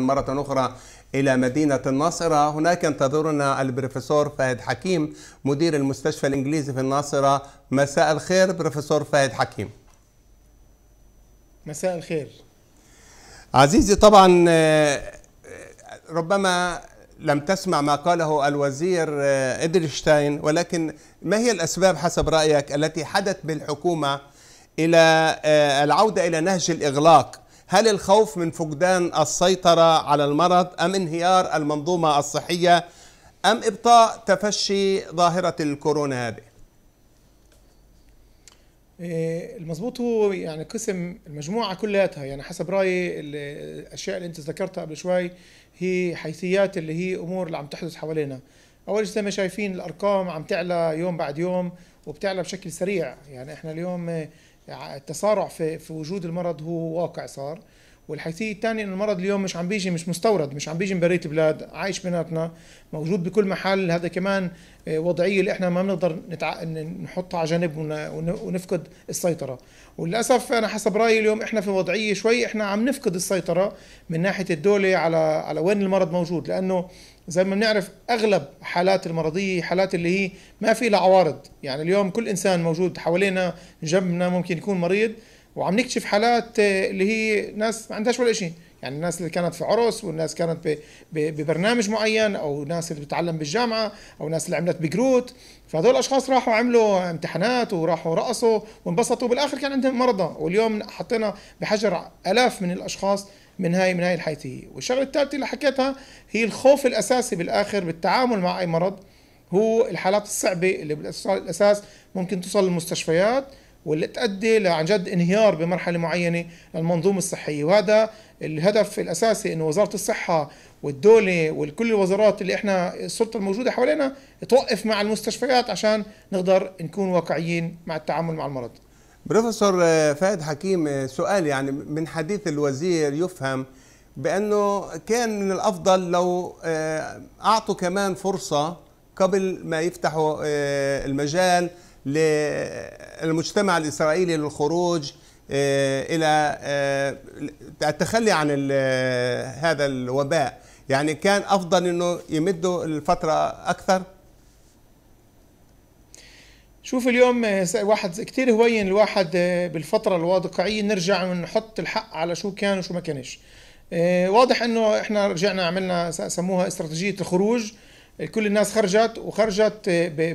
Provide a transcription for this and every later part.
مرة أخرى إلى مدينة الناصرة. هناك ينتظرنا البروفيسور فهد حكيم مدير المستشفى الإنجليزي في الناصرة. مساء الخير بروفيسور فهد حكيم. مساء الخير. عزيزي طبعا ربما لم تسمع ما قاله الوزير آه، إدرشتاين ولكن ما هي الأسباب حسب رأيك التي حدت بالحكومة إلى آه، العودة إلى نهج الإغلاق؟ هل الخوف من فقدان السيطرة على المرض أم انهيار المنظومة الصحية أم إبطاء تفشي ظاهرة الكورونا هذه؟ إيه، المظبوط هو يعني قسم المجموعة كلياتها. يعني حسب رأيي ال- الأشياء اللي أنت ذكرتها قبل شوي هي حيثيات اللي هي أمور اللي عم تحدث حوالينا. أول شيء زي ما شايفين الأرقام عم تعلى يوم بعد يوم وبتعلى بشكل سريع. يعني إحنا اليوم التسارع في في وجود المرض هو واقع صار. والحيثية الثانية إنه المرض اليوم مش عم بيجي مش مستورد مش عم بيجي من بريه البلاد عايش بيناتنا موجود بكل محل. هذا كمان آه، وضعية اللي إحنا ما بنقدر نتع... نحطها على جنب ون... ون- ونفقد السيطرة. وللأسف أنا حسب رأيي اليوم إحنا في وضعية شوي إحنا عم نفقد السيطرة من ناحية الدولة على على وين المرض موجود. لأنه زي ما بنعرف أغلب حالات المرضية حالات اللي هي ما في لها عوارض. يعني اليوم كل إنسان موجود حوالينا جنبنا ممكن يكون مريض. وعم نكشف حالات آه، اللي هي ناس ما عندهاش ولا شيء يعني الناس اللي كانت في عرس والناس كانت ببرنامج معين أو ناس اللي بتتعلم بالجامعة أو ناس اللي عملت بجروت. فهذول الأشخاص راحوا عملوا امتحانات وراحوا رقصوا وانبسطوا. بالآخر كان عندهم مرضى. واليوم حطينا بحجر آلاف من الأشخاص من هاي من هاي الحيثيه والشغلة الثالثه اللي حكيتها هي الخوف الأساسي بالآخر بالتعامل مع أي مرض. هو الحالات الصعبة اللي بالأساس ممكن توصل للمستشفيات. واللي تؤدي لعن جد انهيار بمرحلة معينة للمنظومة الصحية. وهذا الهدف الأساسي إنه وزارة الصحة والدولة وكل الوزارات اللي إحنا السلطة الموجودة حوالينا توقف مع المستشفيات عشان نقدر نكون واقعيين مع التعامل مع المرض. بروفيسور فهد حكيم سؤال يعني من حديث الوزير يفهم بأنه كان من الأفضل لو آه، أعطوا كمان فرصة قبل ما يفتحوا آه، المجال للمجتمع الإسرائيلي للخروج آه، إلى آه، التخلي عن آه، هذا الوباء. يعني كان أفضل أنه يمدوا الفترة أكثر؟ شوف اليوم واحد كتير هوين الواحد بالفترة الواقعية نرجع ونحط الحق على شو كان وشو ما كانش. واضح إنه إحنا رجعنا عملنا سموها استراتيجية الخروج. كل الناس خرجت وخرجت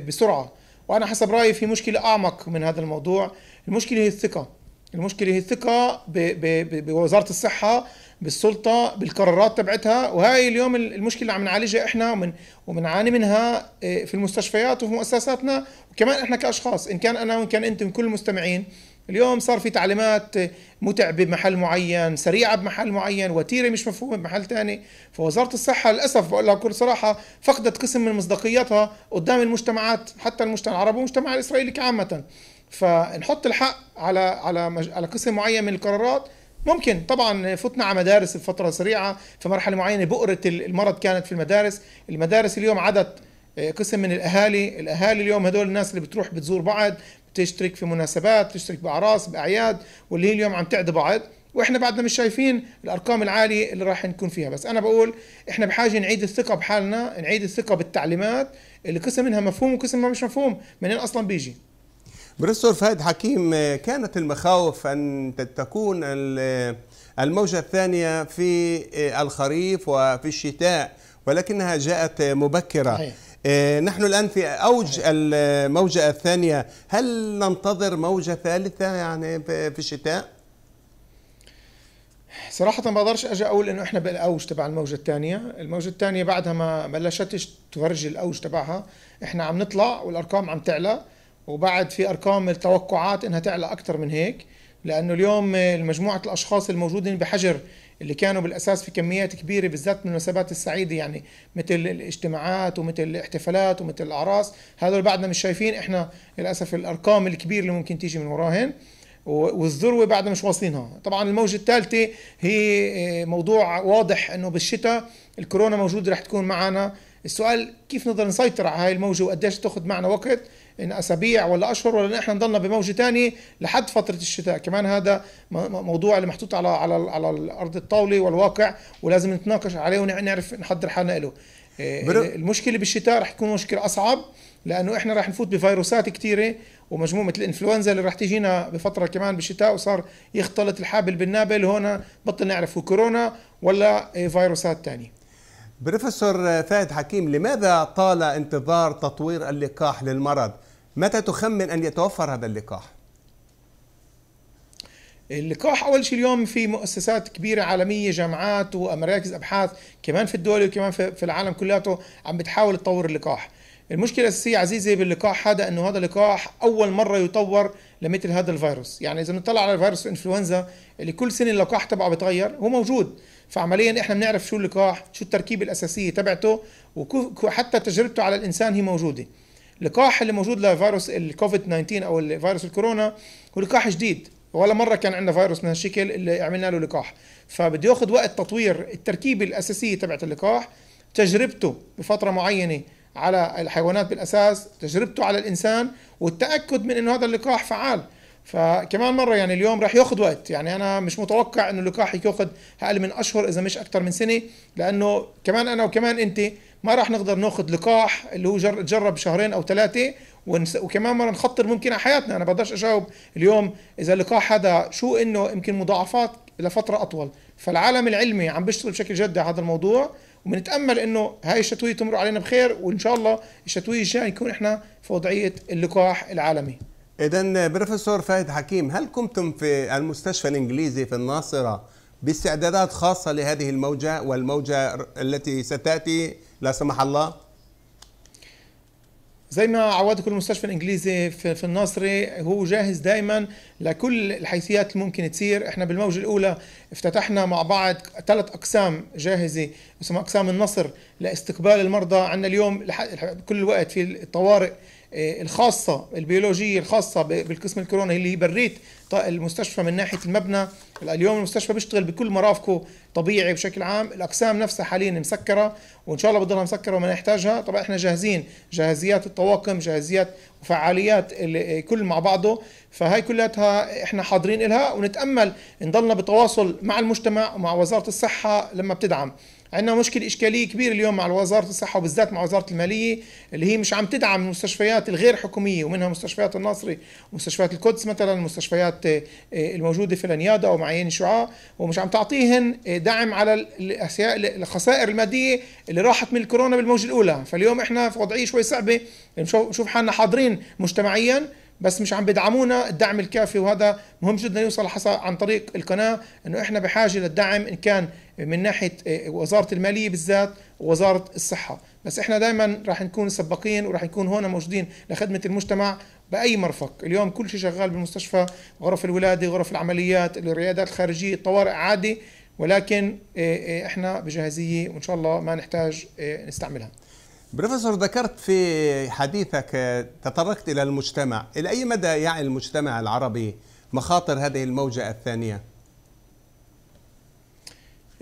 بسرعة. وأنا حسب رأيي في مشكلة أعمق من هذا الموضوع. المشكلة هي الثقة. المشكلة هي الثقة ب- ب- ب- بوزارة الصحة بالسلطة بالقرارات تبعتها. وهاي اليوم المشكلة اللي عم نعالجها إحنا ومن وبنعاني منها آه، في المستشفيات وفي مؤسساتنا. وكمان إحنا كأشخاص إن كان أنا وإن كان انت وكل المستمعين اليوم صار في تعليمات متعبة بمحل معين سريعة بمحل معين وتيرة مش مفهومة بمحل تاني. فوزارة الصحة للأسف بقول لها بكل صراحة فقدت قسم من مصداقيتها قدام المجتمعات حتى المجتمع العربي والمجتمع الإسرائيلي كعامة. فنحط الحق على على مج- على قسم معين من القرارات. ممكن طبعا فتنا على مدارس بفتره سريعة في مرحلة معينة بؤرة المرض كانت في المدارس. المدارس اليوم عدد آه، قسم من الأهالي الأهالي اليوم هدول الناس اللي بتروح بتزور بعض بتشترك في مناسبات بتشترك بأعراس بأعياد واللي هي اليوم عم تعدي بعض. وإحنا بعدنا مش شايفين الأرقام العالية اللي راح نكون فيها. بس أنا بقول إحنا بحاجة نعيد الثقة بحالنا نعيد الثقة بالتعليمات اللي قسم منها مفهوم وقسم منها مش مفهوم منين أصلا بيجي؟ بروفيسور فهد حكيم كانت المخاوف أن تكون ال- الموجة الثانية في الخريف وفي الشتاء ولكنها جاءت مبكرة. صحيح. آه، نحن الآن في أوج الموجة الثانية. هل ننتظر موجة ثالثة يعني في في الشتاء؟ صراحة ما بقدرش أجي أقول إنه إحنا بالأوج تبع الموجة الثانية، الموجة الثانية بعدها ما بلشتش تفرجي الأوج تبعها، إحنا عم نطلع والأرقام عم تعلى وبعد في أرقام التوقعات إنها تعلى أكثر من هيك، لأنه اليوم مجموعة الأشخاص الموجودين بحجر اللي كانوا بالأساس في كميات كبيرة بالذات من المناسبات السعيدة يعني مثل الاجتماعات ومثل الاحتفالات ومثل الأعراس، هذول بعدنا مش شايفين إحنا للأسف الأرقام الكبيرة اللي ممكن تيجي من وراهن. والذروة بعد مش واصلينها. طبعا الموجة الثالثة هي موضوع واضح إنه بالشتاء الكورونا موجوده رح تكون معنا. السؤال كيف نقدر نسيطر على هاي الموجة وقديش تاخذ معنا وقت؟ إن أسابيع ولا أشهر ولا نحن نضلنا بموجه ثانية لحد فترة الشتاء. كمان هذا موضوع اللي محطوط على على على الأرض الطاولة والواقع ولازم نتناقش عليه ونعرف نحضر حالنا له. المشكلة بالشتاء رح تكون مشكلة أصعب لأنه إحنا رح نفوت بفيروسات كثيره ومجموعة مثل الإنفلونزا اللي رح تجينا بفترة كمان بالشتاء وصار يختلط الحابل بالنابل. هون بطل نعرف هو كورونا ولا فيروسات ثانية بروفيسور فهد حكيم لماذا طال انتظار تطوير اللقاح للمرض؟ متى تخمن أن يتوفر هذا اللقاح؟ اللقاح أول شيء اليوم في مؤسسات كبيرة عالمية جامعات ومراكز أبحاث كمان في الدول وكمان في العالم كلياته عم بتحاول تطور اللقاح. المشكلة الأساسية عزيزي باللقاح هذا إنه هذا اللقاح أول مرة يطور لمثل هذا الفيروس. يعني إذا بنطلع على فيروس الانفلونزا اللي كل سنة اللقاح تبعه بيتغير هو موجود. فعمليا إحنا بنعرف شو اللقاح شو التركيبة الأساسية تبعته وحتى تجربته على الإنسان هي موجودة. اللقاح اللي موجود لفيروس الكوفيد 19 أو فيروس الكورونا هو لقاح جديد. ولا مرة كان عندنا فيروس من هالشكل اللي عملنا له لقاح. فبده ياخذ وقت تطوير التركيبة الأساسية تبعت اللقاح تجربته بفترة معينة على الحيوانات بالأساس تجربته على الإنسان والتأكد من إنه هذا اللقاح فعال. فكمان مرة يعني اليوم راح ياخذ وقت. يعني أنا مش متوقع إنه اللقاح ياخذ أقل من أشهر إذا مش أكثر من سنة لأنه كمان أنا وكمان أنت ما راح نقدر ناخذ لقاح اللي هو جرب شهرين أو ثلاثة وكمان مره نخطر ممكن على حياتنا. أنا بقدرش أجاوب اليوم إذا اللقاح هذا شو إنه يمكن مضاعفات لفترة أطول. فالعالم العلمي عم بيشتغل بشكل جدي على هذا الموضوع. وبنتامل إنه هاي الشتوية تمر علينا بخير وإن شاء الله الشتوية الجاية نكون إحنا في وضعية اللقاح العالمي. اذا بروفيسور فهد حكيم هل كنتم في المستشفى الإنجليزي في الناصرة باستعدادات خاصة لهذه الموجة والموجة التي ستأتي لا سمح الله؟ زي ما عودكم المستشفى الإنجليزي في, في الناصري هو جاهز دائما لكل الحيثيات اللي ممكن تصير. إحنا بالموجة الأولى افتتحنا مع بعض ثلاث أقسام جاهزة اسمها أقسام النصر لإستقبال المرضى. عندنا اليوم كل الوقت في الطوارئ آه، الخاصة البيولوجية الخاصة بالقسم الكورونا اللي هي بريت المستشفى من ناحية المبنى. اليوم المستشفى بيشتغل بكل مرافقه طبيعي بشكل عام. الأقسام نفسها حاليا مسكرة وإن شاء الله بتضلها مسكرة وما نحتاجها. طبعا إحنا جاهزين. جاهزيات الطواقم جاهزيات وفعاليات كل مع بعضه. فهي كلها إحنا حاضرين لها ونتأمل نضلنا بتواصل مع المجتمع ومع وزارة الصحة لما بتدعم. عندنا مشكلة إشكالية كبيرة اليوم مع وزارة الصحة وبالذات مع وزارة المالية اللي هي مش عم تدعم المستشفيات الغير حكومية ومنها مستشفيات الناصري ومستشفيات القدس مثلا المستشفيات آه، الموجودة في الأنيادا ومعين الشعاع ومش عم تعطيهن آه، دعم على الخسائر المادية اللي راحت من الكورونا بالموجة الأولى. فاليوم إحنا في وضعية شوي صعبة نشوف حالنا حاضرين مجتمعيا بس مش عم بدعمونا الدعم الكافي وهذا مهم جدا يوصل عن طريق القناة إنه إحنا بحاجة للدعم إن كان من ناحية آه، وزارة المالية بالذات ووزارة الصحة. بس إحنا دائما راح نكون سباقين وراح نكون هون موجودين لخدمة المجتمع بأي مرفق. اليوم كل شيء شغال بالمستشفى غرف الولادة غرف العمليات الريادات الخارجية الطوارئ عادي. ولكن آه، آه، إحنا بجاهزية وإن شاء الله ما نحتاج نستعملها. بروفيسور ذكرت في حديثك تطرقت إلى المجتمع. إلى أي مدى يعي المجتمع العربي مخاطر هذه الموجة الثانية؟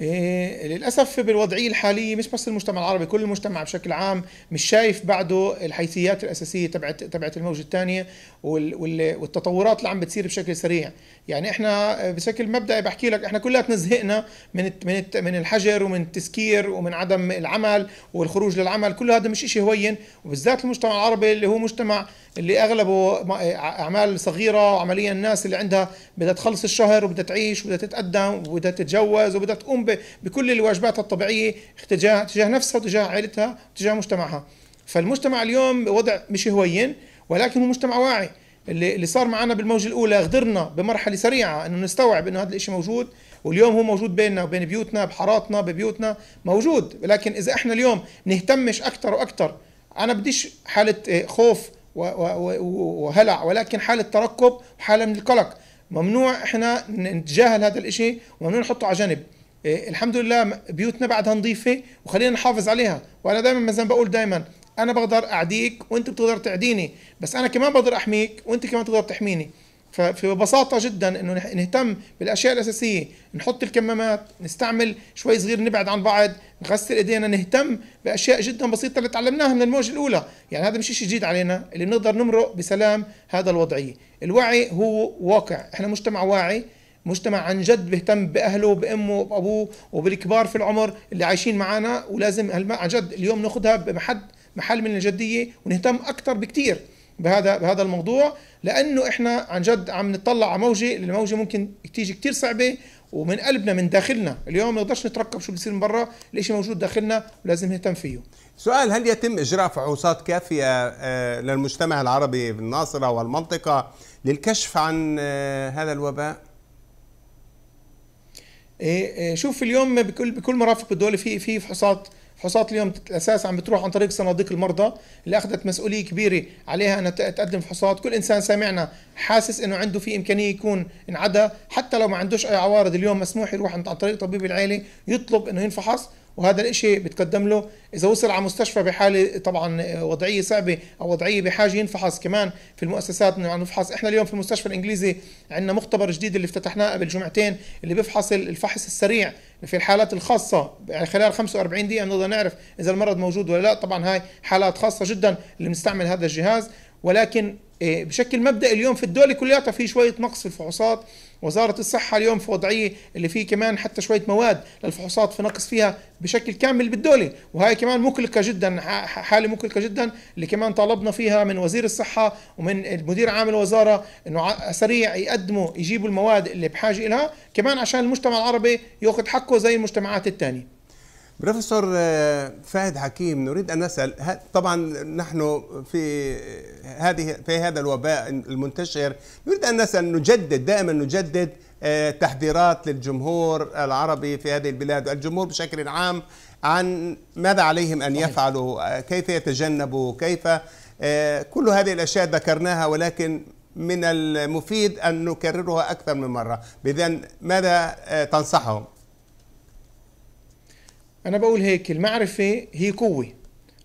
للأسف بالوضعية الحالية مش بس المجتمع العربي كل المجتمع بشكل عام مش شايف بعده الحيثيات الأساسية تبعت تبعت الموجة الثانية والتطورات اللي عم بتصير بشكل سريع. يعني إحنا بشكل مبدئي بحكي لك إحنا كلياتنا زهقنا من من من الحجر ومن التسكير ومن عدم العمل والخروج للعمل كل هذا مش شيء هوين وبالذات المجتمع العربي اللي هو مجتمع اللي أغلبه أعمال صغيرة وعمليا الناس اللي عندها بدها تخلص الشهر وبدها تعيش وبدها تتقدم وبدها تتجوز وبدها تقوم بكل الواجبات الطبيعية تجاه تجاه نفسها وتجاه عائلتها وتجاه مجتمعها. فالمجتمع اليوم وضع مش هوين ولكن هو مجتمع واعي. اللي اللي صار معنا بالموجة الأولى قدرنا بمرحلة سريعة إنه نستوعب إنه هذا الشيء موجود واليوم هو موجود بيننا وبين بيوتنا بحاراتنا ببيوتنا موجود. ولكن إذا إحنا اليوم نهتمش أكثر وأكثر أنا بديش حالة خوف وهلع. ولكن حاله ترقب وحاله من القلق. ممنوع إحنا نتجاهل هذا الإشي وممنوع نحطه على جنب إيه الحمد لله بيوتنا بعدها نظيفة وخلينا نحافظ عليها. وأنا دائما ما بقول دائما أنا بقدر أعديك وأنت بتقدر تعديني بس أنا كمان بقدر أحميك وأنت كمان تقدر تحميني. ففي ببساطه جدا إنه نهتم بالأشياء الأساسية. نحط الكمامات نستعمل شوي صغير نبعد عن بعض نغسل إيدينا نهتم بأشياء جدا بسيطة اللي تعلمناها من الموجة الأولى. يعني هذا مش شيء جديد علينا اللي بنقدر نمرق بسلام هذا الوضعية. الوعي هو واقع. إحنا مجتمع واعي مجتمع عن جد بيهتم بأهله بأمه وبابوه وبالكبار في العمر اللي عايشين معنا ولازم عن جد اليوم ناخذها بمحل محل من الجدية ونهتم أكثر بكثير بهذا بهذا الموضوع لأنه إحنا عن جد عم نطلع على موجة الموجه ممكن تيجي كثير صعبة ومن قلبنا من داخلنا اليوم ما نقدرش نترقب شو بيصير من برا الإشي موجود داخلنا ولازم نهتم فيه سؤال هل يتم إجراء فحوصات كافية آه، للمجتمع العربي في الناصرة والمنطقة للكشف عن آه، هذا الوباء؟ إيه إيه شوف اليوم بكل بكل مرافق الدولة في في فحوصات فحوصات اليوم الاساس عم بتروح عن طريق صناديق المرضى اللي أخذت مسؤولية كبيرة عليها إنها ت- تقدم فحوصات كل إنسان سامعنا حاسس إنه عنده في إمكانية يكون انعدى حتى لو ما عندوش أي عوارض اليوم مسموح يروح عن طريق طبيب العيلة يطلب إنه ينفحص وهذا الإشي بتقدم له. إذا وصل على مستشفى بحالة طبعا وضعية صعبة أو وضعية بحاجة ينفحص كمان في المؤسسات إنه نفحص إحنا اليوم في المستشفى الإنجليزي عندنا مختبر جديد اللي افتتحناه قبل جمعتين اللي بيفحص الفحص السريع في الحالات الخاصة. يعني خلال 45 دقيقة بنقدر نعرف إذا المرض موجود ولا لا. طبعا هاي حالات خاصة جدا اللي بنستعمل هذا الجهاز. ولكن إيه، بشكل مبدئي اليوم في الدولة كلياتها في شوية نقص في الفحوصات. وزارة الصحة اليوم في وضعية اللي فيه كمان حتى شوية مواد للفحوصات في نقص فيها بشكل كامل بالدولة. وهي كمان مقلقة جدا حالة مقلقة جدا اللي كمان طالبنا فيها من وزير الصحة ومن المدير عام الوزارة إنه سريع يقدموا يجيبوا المواد اللي بحاجة لها كمان عشان المجتمع العربي يأخذ حقه زي المجتمعات الثانية بروفيسور آه، فهد حكيم نريد أن نسأل طبعا نحن في هذه في هذا الوباء المنتشر نريد أن نسأل نجدد دائما نجدد آه، تحذيرات للجمهور العربي في هذه البلاد والجمهور بشكل عام عن ماذا عليهم أن. يفعلوا آه، كيف يتجنبوا كيف كل هذه الأشياء ذكرناها ولكن من المفيد أن نكررها أكثر من مرة اذا ماذا تنصحهم أنا بقول هيك المعرفة هي قوة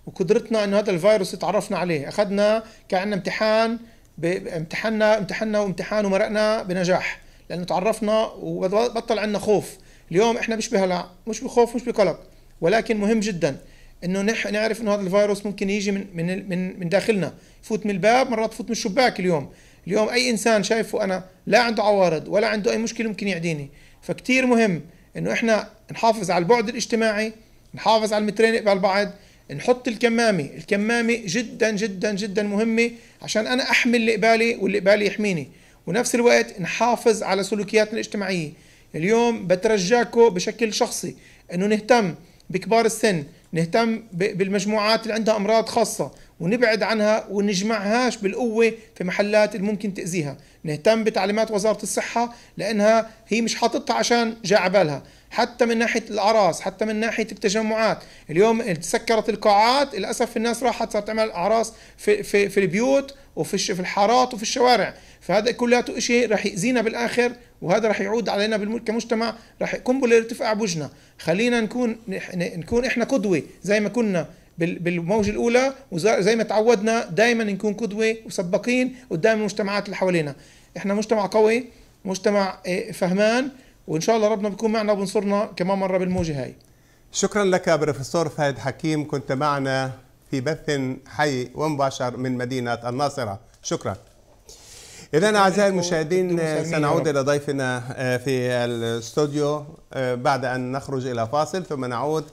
وقدرتنا إنه هذا الفيروس تعرفنا عليه. أخذنا كأن امتحان امتحنا امتحنا وامتحان ومرقنا بنجاح لأنه تعرفنا وبطل عندنا خوف. اليوم إحنا مش بهلع مش بخوف مش بقلق ولكن مهم جدا إنه نح نعرف إنه هذا الفيروس ممكن يجي من من من من داخلنا. يفوت من الباب مرات يفوت من الشباك اليوم. اليوم أي إنسان شايفه أنا لا عنده عوارض ولا عنده أي مشكلة ممكن يعديني. فكتير مهم إنه إحنا نحافظ على البعد الاجتماعي نحافظ على المترين قبل بعض نحط الكمامة. الكمامة جدا جدا جدا مهمة عشان أنا أحمي اللي قبالي واللي قبالي يحميني. ونفس الوقت نحافظ على سلوكياتنا الاجتماعية. اليوم بترجاكم بشكل شخصي أنه نهتم بكبار السن نهتم بالمجموعات اللي عندها أمراض خاصة ونبعد عنها ونجمعهاش بالقوة في محلات اللي ممكن تأذيها. نهتم بتعليمات وزارة الصحة لأنها هي مش حاططها عشان جاء عبالها حتى من ناحية الأعراس حتى من ناحية التجمعات. اليوم تسكرت القاعات للأسف الناس راحت صارت تعمل أعراس في, في, في البيوت وفي في الحارات وفي الشوارع. فهذا كلياته شيء رح يأذينا بالآخر وهذا رح يعود علينا كمجتمع رح قنبلة ارتفاع بوجهنا. خلينا نكون نكون إحنا قدوة زي ما كنا بال- بالموجة الأولى وزي ما تعودنا دائما نكون قدوة وسباقين قدام المجتمعات اللي حوالينا. إحنا مجتمع قوي مجتمع إيه، فهمان وإن شاء الله ربنا بيكون معنا وبنصرنا كمان مرة بالموجة هاي. شكرا لك بروفيسور فهد حكيم. كنت معنا في بث حي ومباشر من مدينة الناصرة. شكرا. إذا أعزائي المشاهدين سنعود. إلى ضيفنا آه، في الاستوديو آه، بعد أن نخرج إلى فاصل ثم نعود